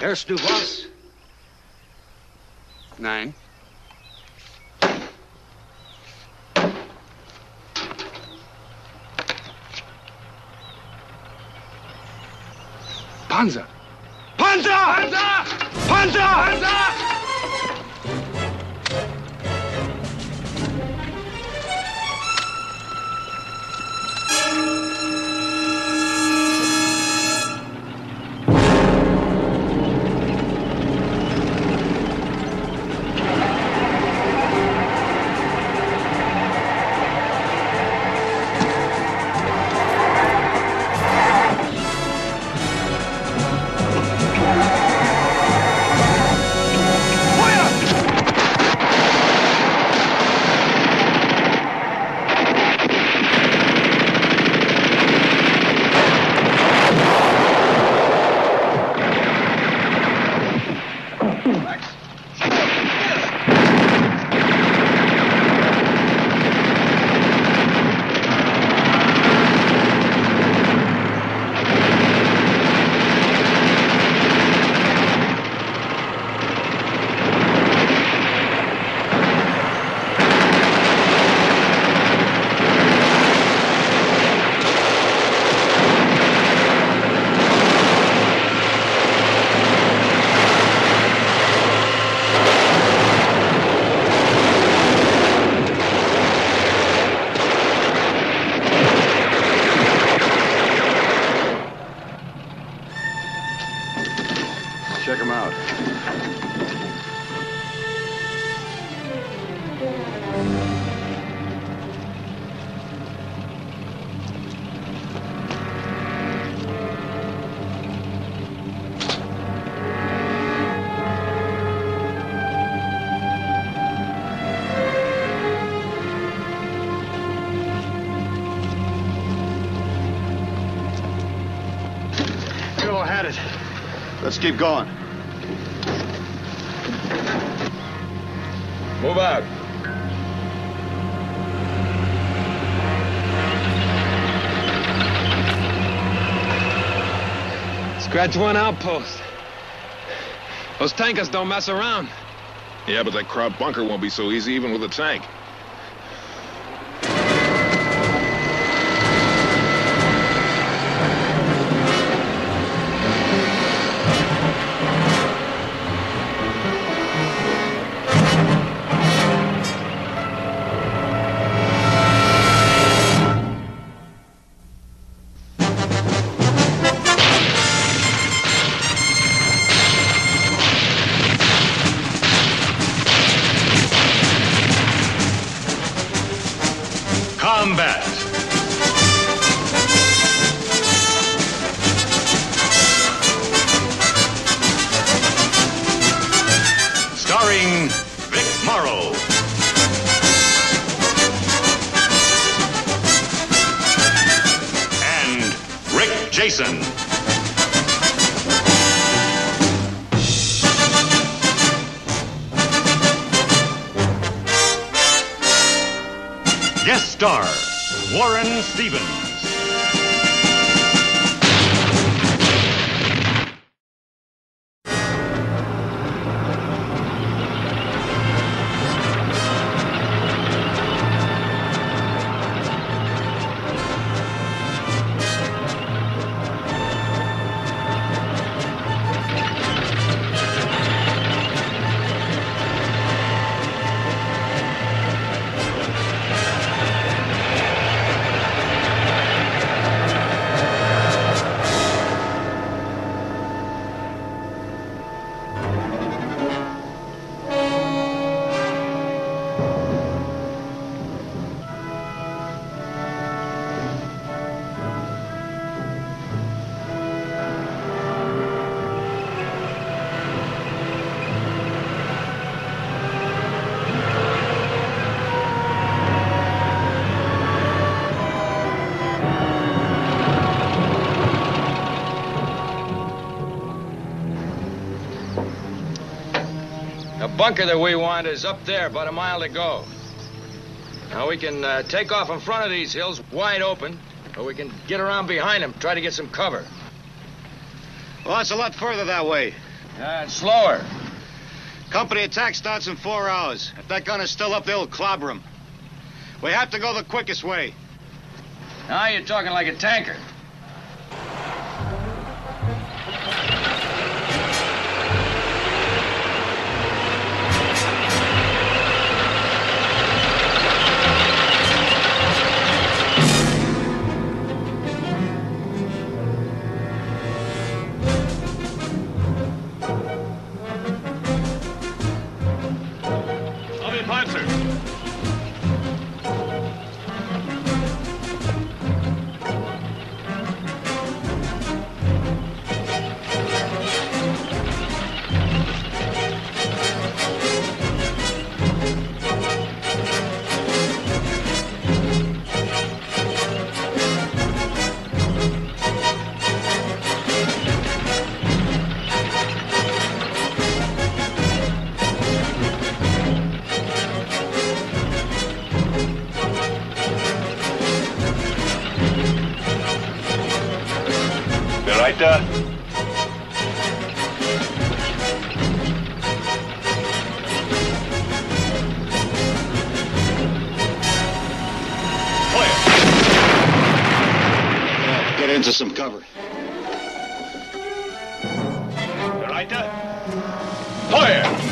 Erst du was? Nein. Panzer! Panzer! Panzer! Panzer! Let's keep going. Move out. Scratch one outpost. Those tankers don't mess around. Yeah, but that kraut bunker won't be so easy even with a tank. Combat. Guest star Warren Stevens. Bunker that we want is up there, about a mile to go. Now we can uh, take off in front of these hills, wide open, or we can get around behind them, try to get some cover. Well, it's a lot further that way. Uh, slower. Company attack starts in four hours. If that gun is still up, they'll clobber him. We have to go the quickest way. Now you're talking like a tanker. Get into some cover. Bereit da? Feuer!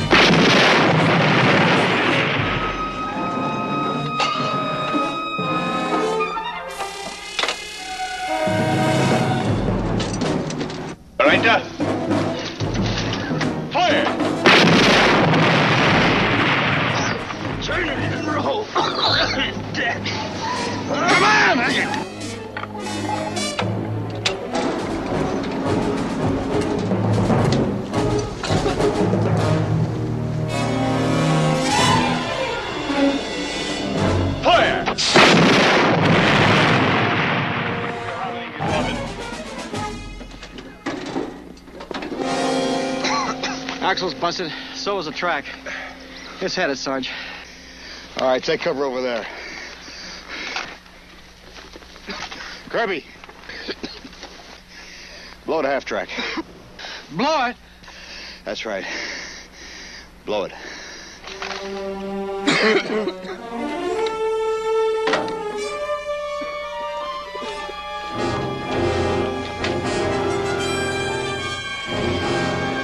Axle's busted. So was the track. It's headed, Sarge. All right, take cover over there. Kirby. Blow the half track. Blow it. That's right. Blow it.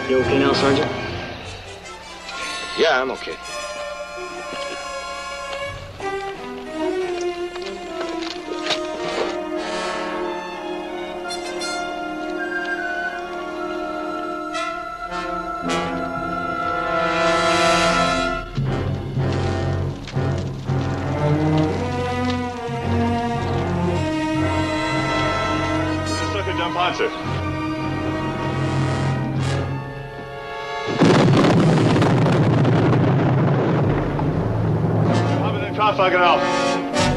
You okay now, Sergeant? Yeah, I'm okay. Auf.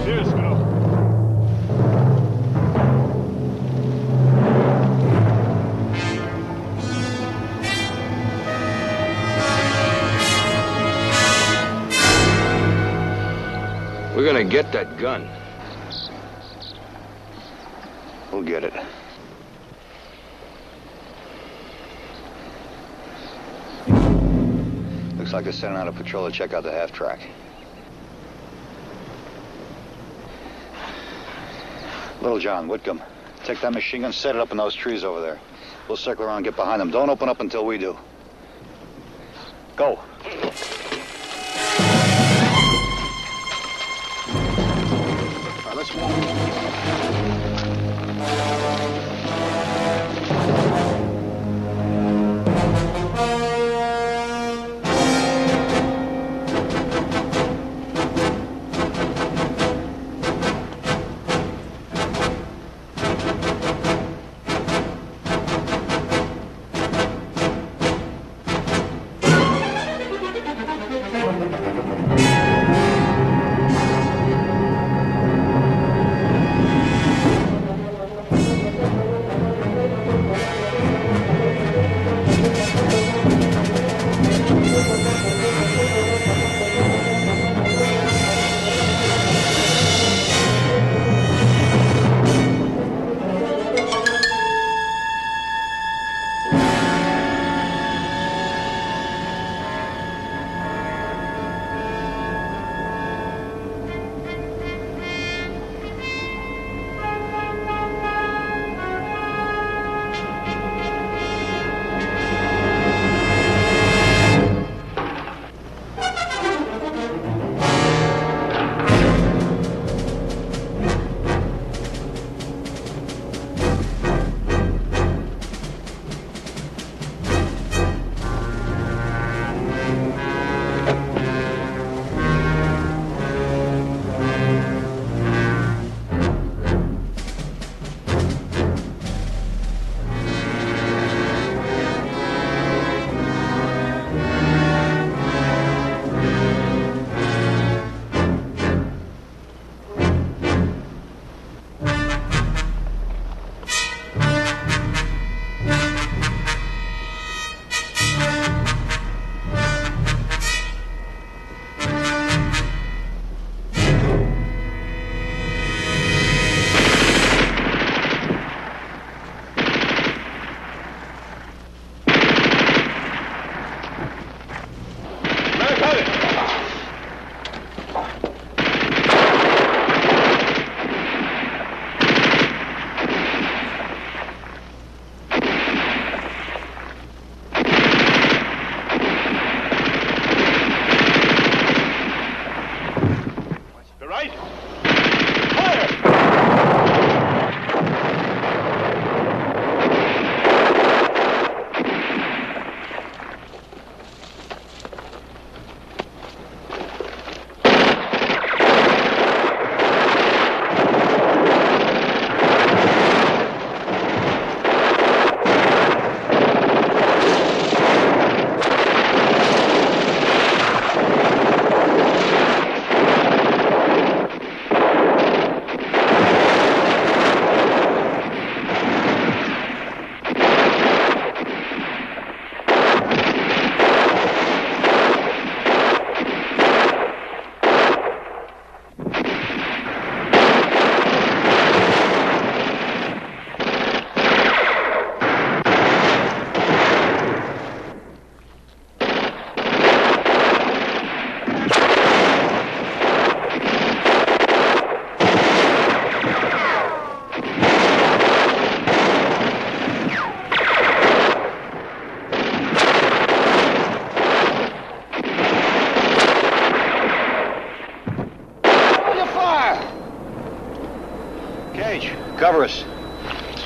Hier genug. We're gonna get that gun. We'll get it. Looks like they're sending out a patrol to check out the half track. Little John, Whitcomb, take that machine gun, set it up in those trees over there. We'll circle around and get behind them. Don't open up until we do. Go. All right, let's move.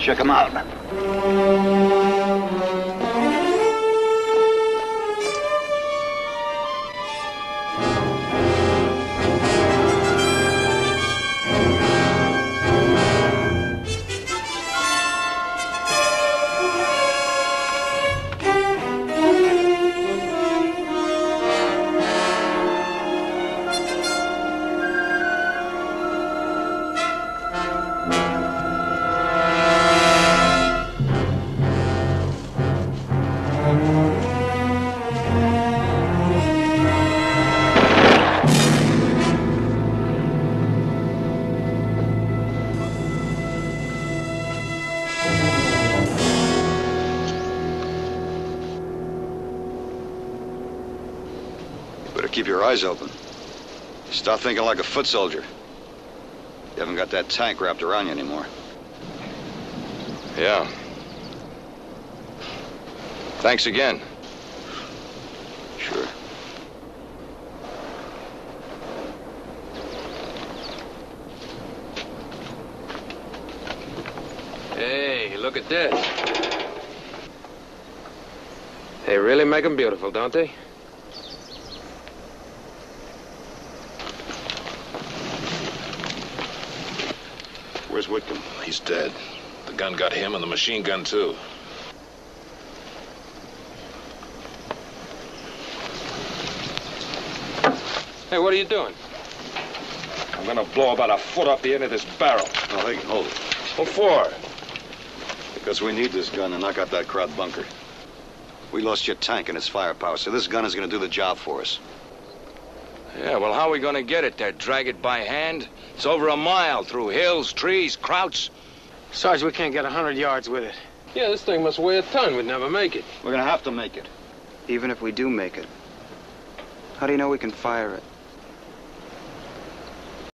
Check them out. Keep your eyes open. Stop thinking like a foot soldier. You haven't got that tank wrapped around you anymore. Yeah. Thanks again. Sure. Hey, look at this. They really make them beautiful, don't they? Whitcomb? He's dead. The gun got him and the machine gun, too. Hey, what are you doing? I'm gonna blow about a foot off the end of this barrel. Oh, they can hold it. What for? Because we need this gun to knock out that kraut bunker. We lost your tank and its firepower, so this gun is going to do the job for us. Yeah, well, how are we gonna get it there? Drag it by hand? It's over a mile through hills, trees, krauts. Sarge, we can't get a hundred yards with it. Yeah, this thing must weigh a ton. We'd never make it. We're going to have to make it. Even if we do make it, how do you know we can fire it?